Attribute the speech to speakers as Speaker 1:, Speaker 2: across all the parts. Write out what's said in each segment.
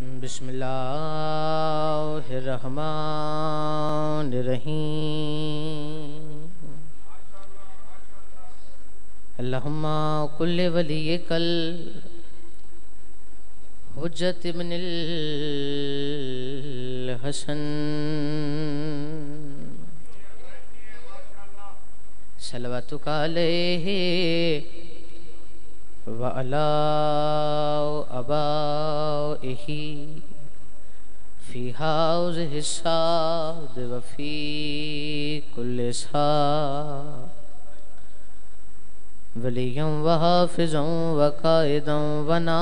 Speaker 1: بسم اللہ الرحمن الرحیم۔ اللہم کل ولی کل حجت ابن الحسن۔ صلواتک علیہ وعلى أبائه في هذه الساد وفي كل ساد وليا وحافظا وقائدا وناصرا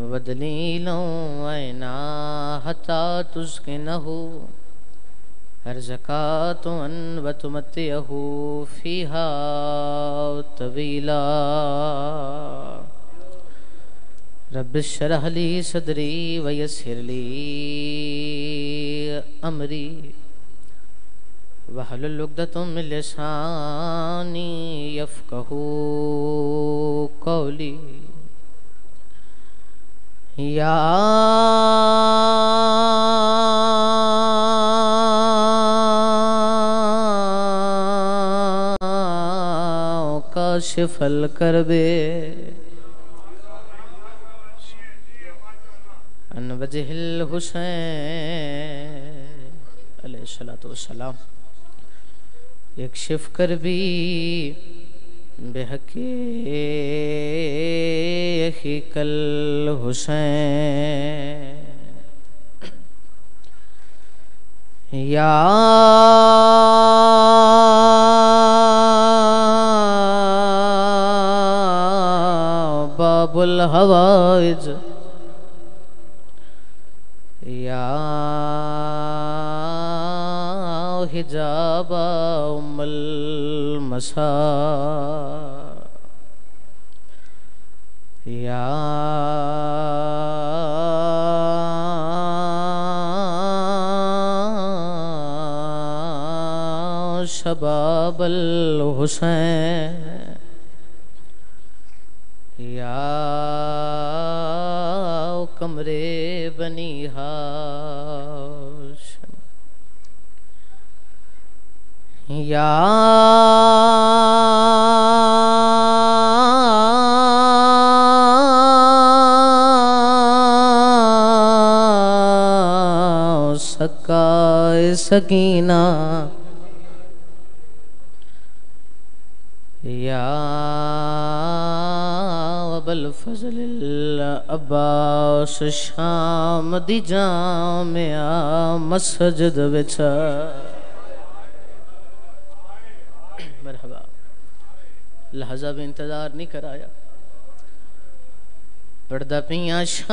Speaker 1: ودليلا وعنا حتى تسكنه ارزقات و تمتعه فيها طويلا رب اشرح لي صدري ويسر لي امري واحلل عقدة من لساني يفقهوا قولي یا کاشف الکرب ان وجہ الحسین۔ علیہ السلام یکشف کربی بحق اخیک الحسین۔ یا باب الحوائج. یا حجاب ام المسا. یا شباب الحسین. یا کمرے بنی ہاشم یا سکائے سکینہ العباس شام دی جامعہ مسجد بچا مرحبا۔ لحظہ بھی انتظار نہیں کرایا۔ پردہ پیاں شام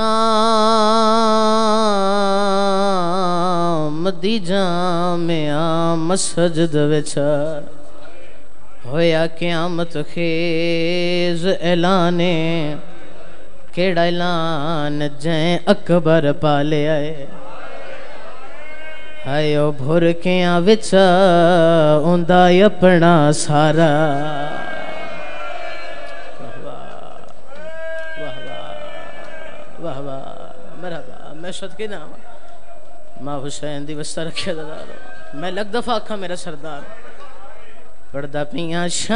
Speaker 1: دی جامعہ مسجد بچا ہویا قیامت خیز اعلانے کیڑا اعلان جائیں اکبر پالے آئے ہائیو بھر کیاں وچا اپنا سارا واہ واہ مرحبا میں شد کے نام ماں حسین دی رکھے میں لگ دفعہ کھا میرا سردار پردہ پیاں شام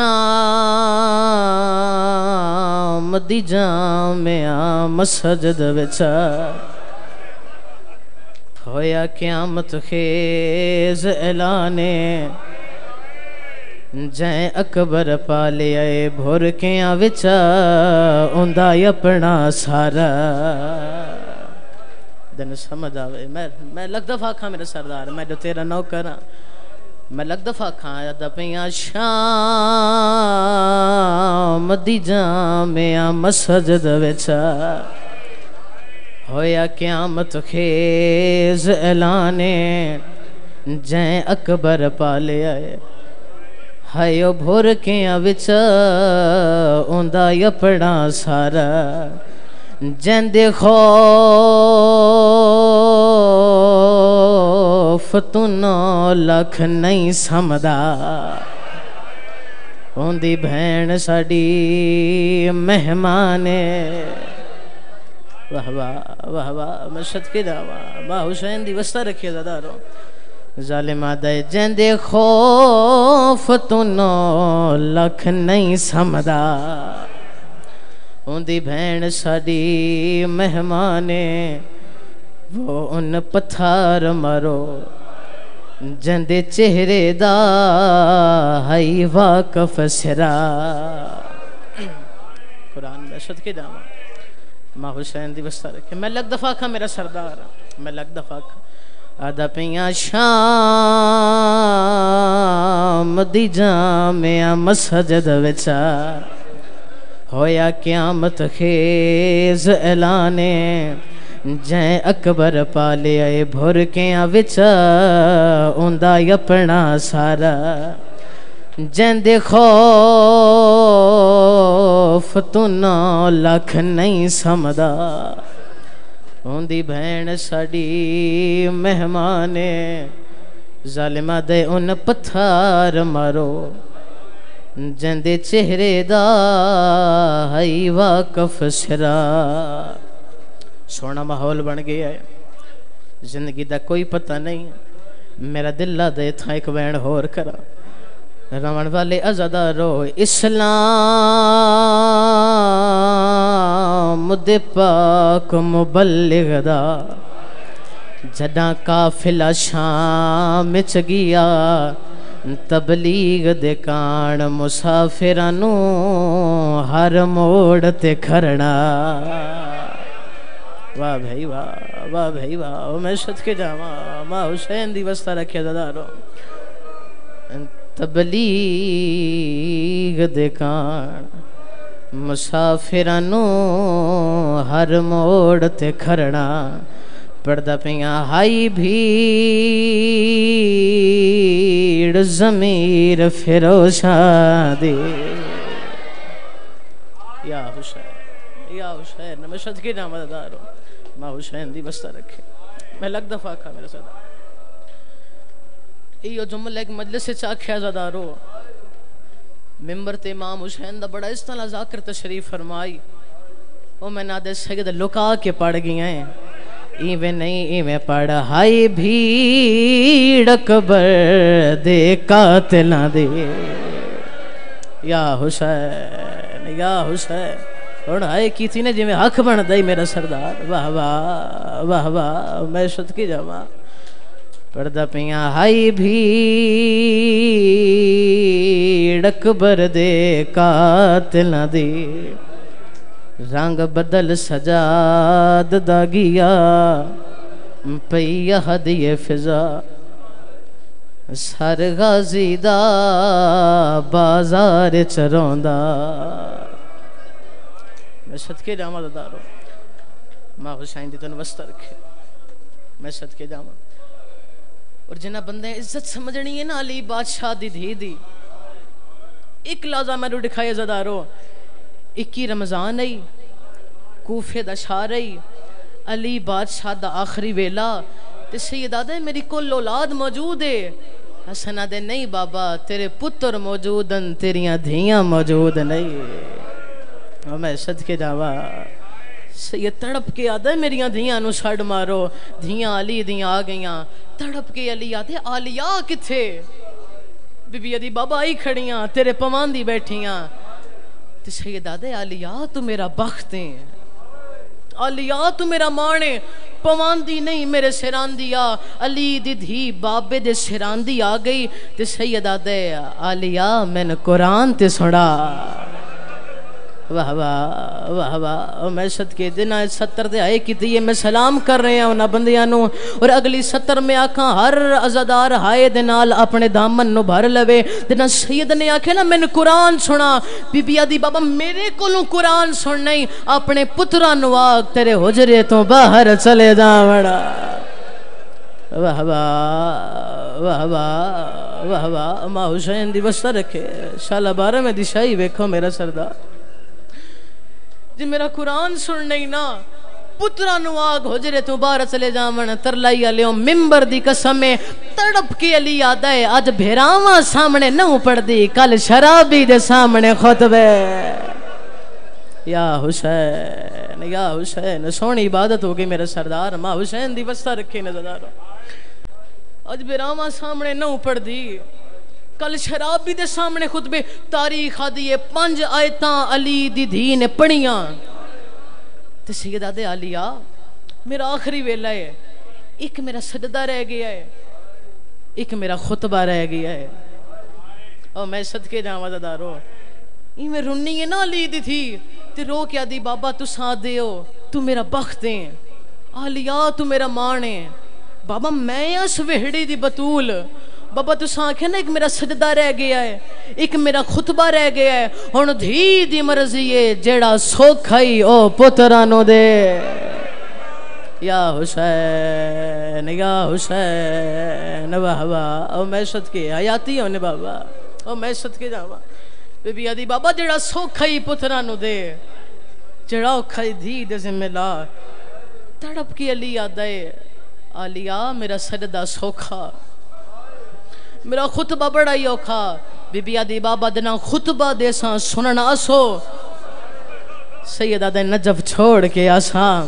Speaker 1: دی جامعہ مسجد بچا ہویا قیامت خیز اعلانے جائیں اکبر پالے آئے بھور کیاں وچا اندہ اپنا سارا دن سمجھ آوے میں لگ دفعہ کھا میرا سردار میں جو تیرا نوکر ہاں میں لگ دفعہ کھایا دا پیاں شام دی جامعہ مسجد وچا ہویا قیامت خیز اعلانے جائیں اکبر پالے آئے ہائیو بھور کیاں وچا اندہ اپنا سارا جیندے خوف تو نو لکھ نہیں سمدہ ہوندی بہن ساڈی مہمان واہ واہ واہ واہ میں صدقے جاواں ماں حسین دی وسطہ رکھے زدارو ظالمہ دے جندے خوف تو نو لکھ نہیں سمدا۔ ہوندی بہن ساڈی مہمانے۔ وہ ان پتھر مرو جندے چہرے دا ہائی واقف سرا۔ قرآن میں صدقے جاواں ماں حسین دی بستہ رکھے۔ میں لگ دفعہ کھا میرا سردار ہاں۔ میں لگ دفعہ کھا آدھا پیاں شام دی جامعہ مسجد وچا ہویا قیامت خیز اعلانے جائیں اکبر پالے آئے بھر کے وچا اندہ اپنا سارا جن دے خوف تو نو لکھ نہیں سمدا ہوندی بہن ساڈی مہمانے ظالمہ دے ان پتھر مارو جن دے چہرے دا ہائی واقف سرا سونا ماحول بن گیا ہے۔ زندگی دا کوئی پتہ نہیں۔ میرا دل لا دے تھا ایک بین ہور کرا۔ رمن والے ازادارو اسلام دے پاک مبلغ دا۔ جداں کافلہ شام چ گیا، تبلیغ دے کان مسافرانو ہر موڑ تے کھرنا۔ واہ بھائی واہ واہ بھائی واہ میں صدقے جاواں، ماں حسین دی وسطہ رکھے دادارو تبلیغ دے کان، مسافرانو ہر موڑ تے کھرنا۔ پردہ پیاں ہائی بھیڑ زمیر فروشاں دے۔ یا حسین۔ یا حسین، میں صدقے جاواں دادارو ماں حسین دی بستہ رکھے۔ میں لگ دفعہ کھا میرا صدا ایو جملہ ایک مجلس سے چاکھیا زدارو ممبر تے امام حسین دا بڑا اس طرح ذاکر تشریف فرمائی۔ وہ میں نادے سید لکا کے پڑھ گئی ہیں۔ ایویں نہیں، ایویں پڑھ ہائی بھیڑ اکبر دے قاتلہ دے۔ یا حسین یا حسین۔ اور آئے کی تھی نے جی میں حق بن دائی میرا سردار واہ واہ واہ واہ میں صدقی جاواں پردہ پیاں ہائی بھیڑ اکبر دے قاتل دی رنگ بدل سجاد دا گیا پئی ہدی فضا سر غازی دا بازار چرون دا میں صدقے جامع دارو ماں حسین دی تن وسط رکھے۔ میں صدقے جامع اور جنہ بندے عزت سمجھنی ہے نا علی بادشاہ دی دھی دی۔ ایک لازہ میں رو دکھائے زدارو اکی رمضان ای، کوفے دا شار ای، علی بادشاہ دا آخری ویلا تے سید آدھے میری کل اولاد موجود ہے۔ حسنہ دے نہیں بابا، تیرے پتر موجودن، تیریاں دھیاں موجود نہیں۔ میں صدقے جاوا یہ تڑپ کے آدھے میریاں دھیاں نو سڑ مارو۔ دھیاں علی دھیاں آ گئیاں۔ تڑپ کے علی آدھے آلیا کتھے؟ بی بی ادی بابا آئی کھڑیاں، تیرے پمان دی بیٹھیاں۔ تے سید آدھے آلیا تو میرا بخت ہیں۔ آلیا تو میرا مانے پمان دی نہیں، میرے سران دیا علی دی دھی بابے دے سران دی آ گئی۔ تے سید آدھے آلیا میں نے قرآن تے سڑا واہ واہ واہ واہ میں صدقے دن آئے ستر دے آئے کی تھی میں سلام کر رہے ہیں انہاں بندیاں نو اور اگلی ستر میں آکھاں ہر عزدار ہائے دنال اپنے دامن نو بھر لوے دنہ سید نے آکھے نا میں نے قرآن سنا بی بی آدھی بابا میرے کولوں قرآن سن نہیں اپنے پتران واق تیرے حجرے تو باہر چلے جا بڑا واہ واہ واہ واہ واہ واہ ماں حسین دی بستہ رکھے شالہ بارہ میں دشائی بیکھو میرا سردار جی میرا قرآن سننا ہی نہ آگ ہوجرے تو بار چلے جاون ترلائی آلیو ممبر دی قسم تڑپ کے علی آدھا ہے اج بھیراواں سامنے نہ پڑ دی، کل شرابی دے سامنے خطبے یا حسین یا حسین، سونی عبادت ہو گئی میرے سردار، ماں حسین دی وستہ رکھی نظر آ اج بھیراواں سامنے نہ پڑ دی۔ کل شرابی دے سامنے خطبے، تاریخ آدھی پنج آیتاں علی دی دھی نے پڑھیاں۔ تے سیدہ دے آلیا میرا آخری ویلہ ہے، ایک میرا سجدہ رہ گیا ہے، ایک میرا خطبہ رہ گیا ہے۔ اور میں صدقے جاواں دادارو یہ میں رنی ہے نا علی دی تھی تے رو کیا دی بابا تو ساتھ دیو تو میرا بخت ہے۔ آلیا تو میرا مان ہے بابا، میں اس وہڑی دی بطول بابا تساں آکھے نا، ایک میرا سجدہ رہ گیا ہے، ایک میرا خطبہ رہ گیا ہے۔ ہن دھی دی مرضی ہے، جیڑا سوکھائی او پترانو دے۔ یا حسین یا حسین بابا او میں صدقے ہوں نے بابا۔ او میں صدقے جاوا بی بی آدھی بابا جیڑا سوکھائی پترانو دے۔ جڑا اوکھائی دھی دے ذمہ لا تڑپ کی علی آدھائے آلیا میرا سجدہ سوکھا۔ ਮੇਰਾ ਖੁਤਬਾ ਬੜਾ ਹੀ ਔਖਾ। ਬੀਬੀਆ ਦੀ ਬਾਬਾ ਦੇ ਨਾਲ ਖੁਤਬਾ ਦੇ ਸਾਂ ਸੁਣਨ ਆਸੋ। ਸੈਯਦਾ ਦੇ ਨਜਬ ਛੋੜ ਕੇ ਆਸਾਂ।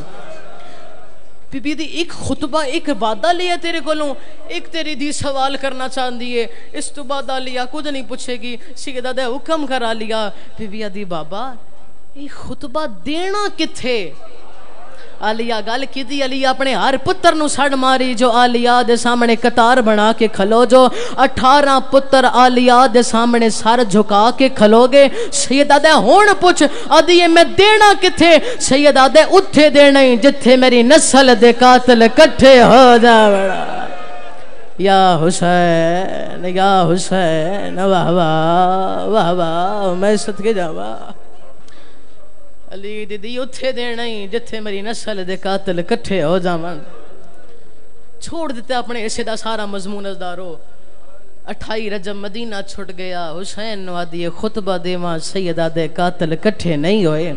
Speaker 1: ਬੀਬੀ ਦੀ ਇੱਕ ਖੁਤਬਾ, ਇੱਕ ਵਾਦਾ ਲਿਆ ਤੇਰੇ ਕੋਲੋਂ। ਇੱਕ ਤੇਰੀ ਦੀ ਸਵਾਲ ਕਰਨਾ ਚਾਹੁੰਦੀ ਏ। ਇਸ ਤੋਂ ਬਾਅਦ ਲਿਆ ਕੁਝ ਨਹੀਂ ਪੁੱਛੇਗੀ। ਸਿਗਦਾ ਦਾ ਹੁਕਮ ਕਰਾ ਲਿਆ। ਬੀਬੀਆ ਦੀ ਬਾਬਾ, ਇਹ ਖੁਤਬਾ ਦੇਣਾ ਕਿੱਥੇ? آلیا گل کی علی اپنے ہر پتر نو سڑ ماری جو آلیا دے سامنے قطار بنا کے کھلو جو اٹھارہ پتر آلیا دے سامنے سر جھکا کے کھلو گے سید آدھے ہون پوچھ آدھیے میں دینا کتھے سید آدھے اتھے دینا جتھے میری نسل دے قاتل کٹھے ہو دا بڑا یا حسین یا حسین واہ واہ واہ واہ میں صدقے جاواں علی دیدی، اتھے دینا ہی، جتھے میری نسل دے قاتل کٹھے ہو جاوان چھوڑ دیتے اپنے اسے دا سارا مضمون ازدارو اٹھائی رجب مدینہ چھٹ گیا، حسین وادی خطبہ دیواں، سیدہ دے قاتل کٹھے نہیں ہوئے۔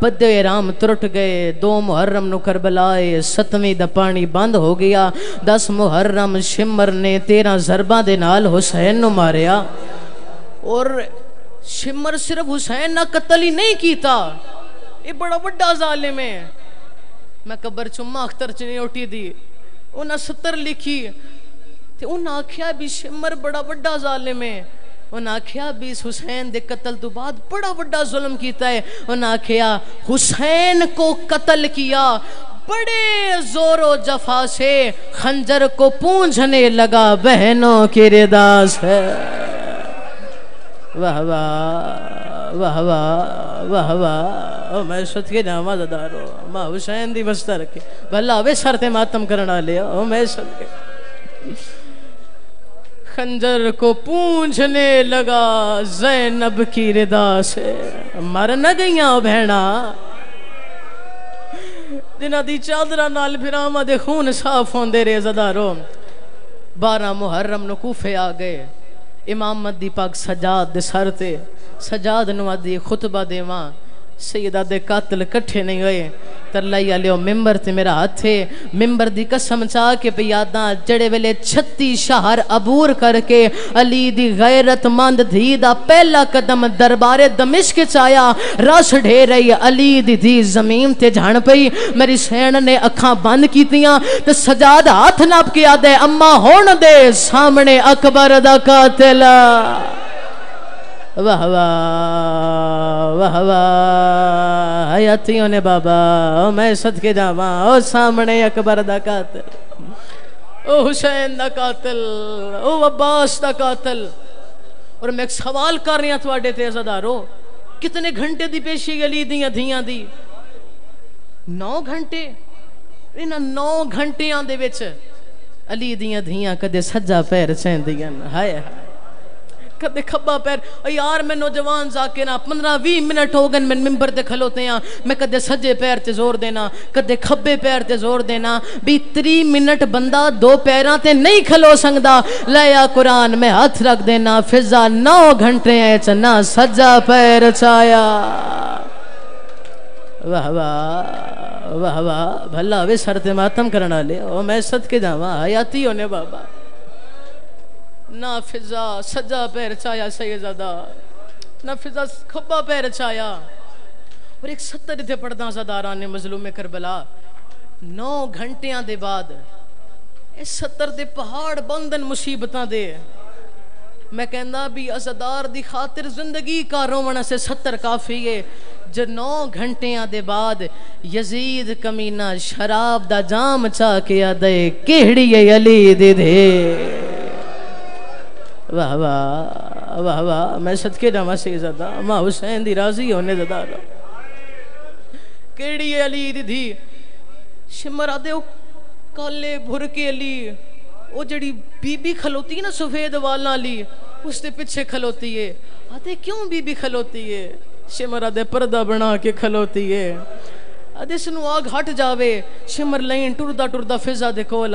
Speaker 1: بدے رام ترٹ گئے، دو محرم نو کربلائے، ستویں دا پانی بند ہو گیا۔ دس محرم شمر نے تیرہ ضرباں دے نال حسین نو ماریا۔ اور شمر صرف حسین نہ قتل ہی نہیں کیتا۔ یہ بڑا بڑا ظالم ہے۔ میں قبر چما اختر نہیں اٹھی دی۔ انہا ستر لکھی۔ تے انہا آکھیا بھی شمر بڑا بڑا ظالم ہے۔ انہا آکھیا بھی اس حسین دے قتل تو بعد بڑا بڑا ظلم کیتا ہے۔ انہا آکھیا حسین کو قتل کیا۔ بڑے زور و جفا سے خنجر کو پونجھنے لگا۔ بہنوں کی رداس ہے۔ واہ واہ واہ واہ واہ واہ۔ میں عشرت کے نامہ زدار ماں حسین دی بستہ رکھے بھلا اوے سر تے ماتم کرنا لیا او میں عشرت خنجر کو پونچھنے لگا، زینب کی ردا سے۔ مر نہ گئیاں او بہنا جنہ دی چادرہ نال پھراما دے خون صاف ہون دے ریزہ بارہ محرم نکوفے آ گئے۔ امامت دی پاک سجاد دے سر تے۔ سجاد نو آدھی دے ماں سیدہ دے قاتل کٹھے نہیں ہوئے۔ ترلائی علیو ممبر تے میرا ہاتھ ممبر دی قسم چاہ کے پہ یاداں جڑے ویلے چھتی شہر عبور کر کے علی دی غیرت مند دھی دا پہلا قدم دربار دمشق چایا رش ڈھے رہی علی دی دی زمین تے جھان پئی۔ میری سین نے اکھاں بند کیتیاں تے سجاد ہاتھ ناپ کے یاد ہے اماں ہون دے سامنے اکبر دا قاتل۔ واہ واہ۔ ਵਾਹ ਵਾਹ। ਹਾਏ ਨੇ ਬਾਬਾ ਮੈਂ ਸਦਕੇ ਜਾਵਾਂ ਓ ਸਾਹਮਣੇ ਅਕਬਰ ਦਾ ਕਾਤਲ ਓ ਹੁਸੈਨ ਦਾ ਕਾਤਲ ਓ ਅਬਾਸ ਦਾ ਕਾਤਲ। ਔਰ ਮੈਂ ਇੱਕ ਸਵਾਲ ਕਰ ਰਿਹਾ ਤੁਹਾਡੇ ਤੇ ਅਜ਼ਾਦਾਰੋ, ਕਿਤਨੇ ਘੰਟੇ ਦੀ ਪੇਸ਼ੀ ਅਲੀ ਦੀਆਂ ਧੀਆਂ ਦੀ? 9 ਘੰਟੇ? ਇਹਨਾਂ 9 ਘੰਟਿਆਂ ਦੇ ਵਿੱਚ ਅਲੀ ਦੀਆਂ ਧੀਆਂ ਕਦੇ ਸੱਜਾ ਪੈਰ ਸੈਂਦੀਆਂ ਹਾਏ ਹਾਏ। کدے کھبا پیر۔ او یار، میں نوجوان ذاکے پندرہ وی منٹ ہو گئے، میں ممبر تے کھلوتے ہیں۔ میں کدے سجے پیر تے زور دینا، کدے کھبے پیر تے زور دینا۔ بھی تری منٹ بندہ دو پیراں تے نہیں کھلو سنگدا۔ لیا قرآن، میں ہاتھ رکھ دینا۔ فضا نو گھنٹے ہیں چنا سجا پیر چایا واہ واہ واہ واہ، بھلا ہوئے سر تے ماتم کرنا لے او میں صدقے جاواں، حیاتی ہونے بابا۔ نہ فضا، سجا پیر چایا سیدزادہ۔ نہ فضا، کھبا پیر چایا اور ایک ستر تھے پڑھداں زداران نے مظلوم کربلا۔ نو گھنٹیاں دے بعد اے ستر دے پہاڑ بندن مصیبتاں دے۔ میں کہنا بھی ازدار دی خاطر زندگی کا رومن سے ستر کافی ہے۔ جو نو گھنٹیاں دے بعد یزید کمینہ شراب دا جام چاہ کے آدھے کہڑی علی دے دے واہ واہ واہ واہ میں صدقے جامع سے زدہ ماں حسین دی راضی ہونے زدہ رہا کیڑی علی دی دی شمر آدھے او کالے بھر کے علی او جڑی بی بی کھلوتی ہے نا سفید والا علی اس دے پچھے کھلوتی ہے آدھے کیوں بی بی کھلوتی ہے شمر آدھے پردہ بنا کے کھلوتی ہے آدھے سنو آگ ہٹ جاوے شمر لائن ٹردہ ٹردہ فضا دے کول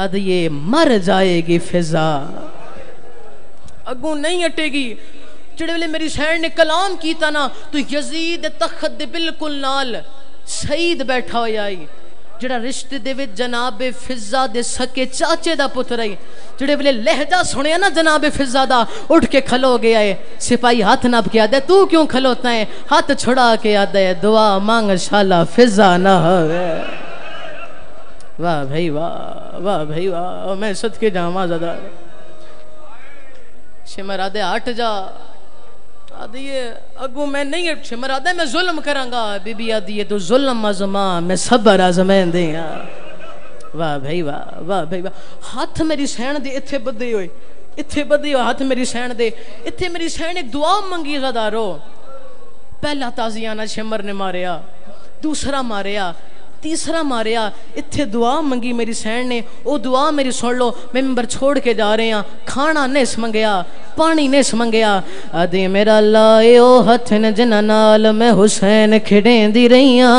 Speaker 1: آیا یہ مر جائے گی فضا۔ اگوں نہیں ہٹے گی۔ جڑے ویلے میری سین نے کلام کیتا نا، تو یزید تخت دے بالکل نال سعید بیٹھا ہویا آئی جڑا رشتے دے وچ جناب فضا دے سکے چاچے دا پتر آئی جڑے ویلے لہجہ سنیا نا جناب فضا دا، اٹھ کے کھلو گیا ہے۔ سپاہی ہاتھ نپ کے آدھے تو کیوں کھلوتا ہے؟ ہاتھ چھڑا کے آدھے دعا مانگ شالا فضا نہ ہوئے۔ واہ بھائی واہ واہ بھائی واہ میں صدقے جامع زدہ شمر آدھے ہٹ جا۔ آدھی اگو میں نہیں شمر آدھے میں ظلم کرانگا۔ بی بی آدھی تو ظلم ازمان میں صبر ازمین دیا ہاں۔ واہ بھائی واہ واہ بھائی واہ۔ ہاتھ میری سین دے، اتھے بدے ہوئے۔ اتھے بدے ہوئے، ہاتھ میری سین دے۔ اتھے میری سین ایک دعا منگی غدارو۔ پہلا تازیانہ شمر نے ماریا، دوسرا ماریا۔ تیسرا ماریا اتھے دعا منگی میری سین نے او دعا میری سن لو میں ممبر چھوڑ کے جا رہے ہیں کھانا نہیں سمنگیا پانی نہیں سمنگیا آدھی میرا لائے او ہتھن جنہ نال میں حسین کھڑیں دی رہیاں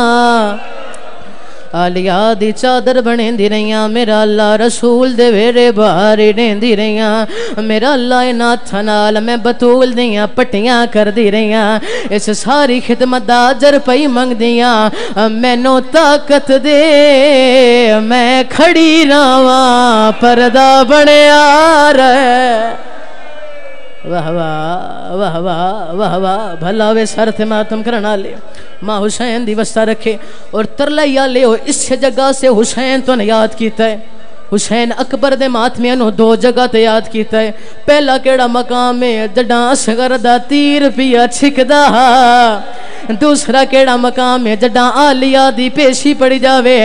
Speaker 1: آلیا دی چادر بنے دی رہیاں میرا اللہ رسول دے ویرے باری دیں دی رہیاں میرا اللہ ناتھ نال میں بطول دیاں پٹیاں کر دی رہیاں اس ساری خدمت دا جر پئی منگ دیاں میں نو طاقت دے میں کھڑی راواں پردہ بنے آ رہے واہ واہ واہ واہ واہ واہ بھلا وے سر تھے ماتم کرنا لے ماں حسین دی وستہ رکھے اور ترلیا لے ہو اس جگہ سے حسین تو نے یاد کیتا ہے حسین اکبر دے ماتمیاں نو دو جگہ تے یاد کیتا ہے۔ پہلا کیڑا مقام ہے جڈاں اصغر دا تیر پیا چھکدا۔ دوسرا کیڑا مقام ہے جڈاں آلیا دی پیشی پڑی جاوے۔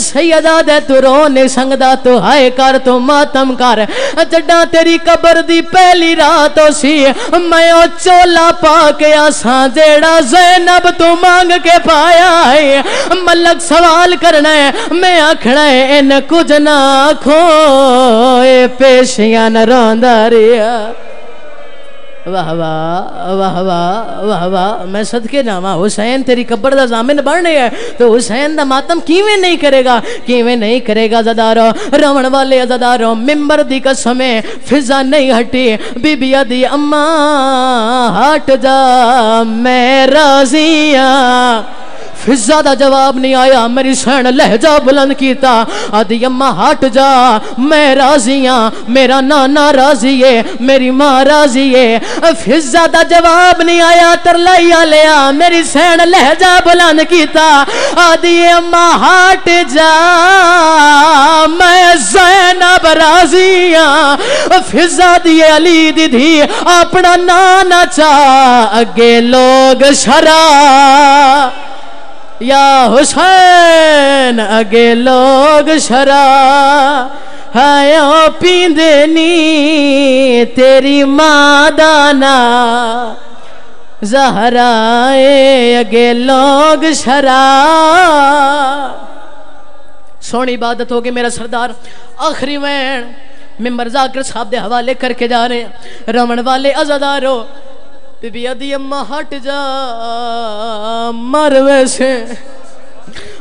Speaker 1: سیدہ دے تو رونے سنگ دا تو ہائے کر تو ماتم کر۔ جڈاں تیری قبر دی پہلی رات ہو سی، میں او چولا پا کے آساں جیڑا زینب تو مانگ کے پایا ہے۔ ملک سوال کرنا ہے، میں آکھنا ہے ان کچھ نہ کھوئے پیشیاں نہ روندہ ریا واہ واہ واہ واہ واہ واہ۔ میں صدقے جاواں حسین تیری قبر دا زامن بڑھنے ہے۔ تو حسین دا ماتم کیویں نہیں کرے گا؟ کیویں نہیں کرے گا زدارو؟ رون والے زدارو ممبر دی قسمیں فضا نہیں ہٹی۔ بی بی دی اماں ہٹ جا، میں راضیاں فضا دا جواب نہیں آیا۔ میری سین لہجہ بلند کیتا۔ آدھی اممہ ہٹ جا۔ میں راضی ہاں۔ میرا نانا راضی ہے۔ میری ماں راضی ہے۔ فضا دا جواب نہیں آیا۔ تر لیا۔ میری سین لہجہ بلند کیتا۔ آدھی اممہ ہٹ جا۔ میں زینب راضی ہاں۔ فضا دی علی دی دی اپنا نانا چاہ۔ اگے لوگ شرا یا حسین، اگے لوگ شرا۔ ہایا پیندے نی تیری ماں دانا۔ زہرائے اگے لوگ شرا۔ سونی عبادت ہوگی میرا سردار۔ آخری وین، ممبر ذاکر صاحب دے حوالے کر کے جا رہے ہیں۔ رمن والے ازادارو بی بی ادی اممہ ہٹ جا، مر ویسے۔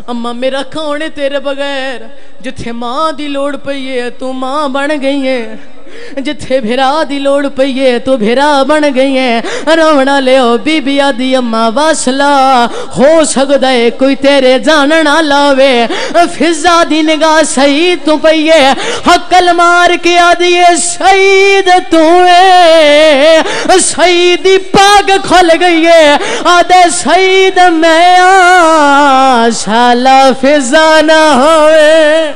Speaker 1: اممہ میرا کھونے تیرے بغیر، جتھے ماں دی لوڑ پئی ہے، تو ماں بن گئی ہے جتھے بھیرا دی لوڑ پئیے تو بھیرا بن گئی ہیں رونا لیو بی بی آدھی اممہ واسلہ ہو سکتا ہے کوئی تیرے جاننا لاوے فضا دی نگاہ سعید تو پئیے حقل مار کے آدھی سعید تو ہے سعیدی پاگ کھل گئی ہے آدھے سعید میں آ شالہ فضا نہ ہوئے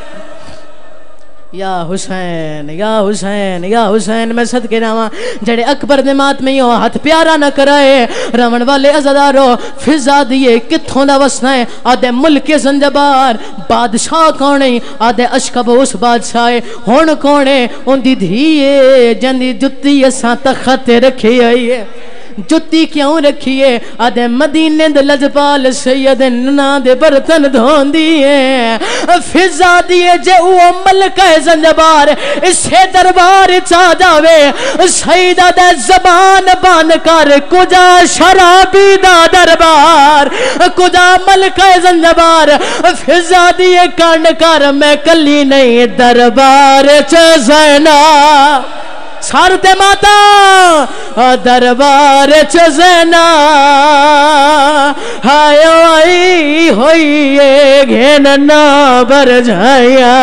Speaker 1: یا حسین یا حسین یا حسین، میں صدقے ناواں جڑے اکبر دے ماتمی ہو ہاتھ پیارا نہ کرائے۔ رمن والے عزدارو فضا دیے کتھوں دا وسنا ہے۔ آدھے ملک زنجبار بادشاہ کونے آدھے اشکب اس بادشاہ ہون کونے ان دی دھیے جن دی جتی اساں تخت رکھی آئی ہے۔ جتی کیوں رکھیے؟ آدھے مدینے دے لجپال سید ننا دے برتن دھون دیئے فضا دیئے جے او ملکہ زنجبار، اسے دربار چا جاوے۔ سیدہ دے زبان بان کر، کجا شرابی دا دربار، کجا ملکہ زنجبار۔ فضا دیئے کان کر، میں کلی نہیں دربار چا سر سارتے ماتا دربار چزنا ہائے ہوئی ہوئی گھن بر جائیا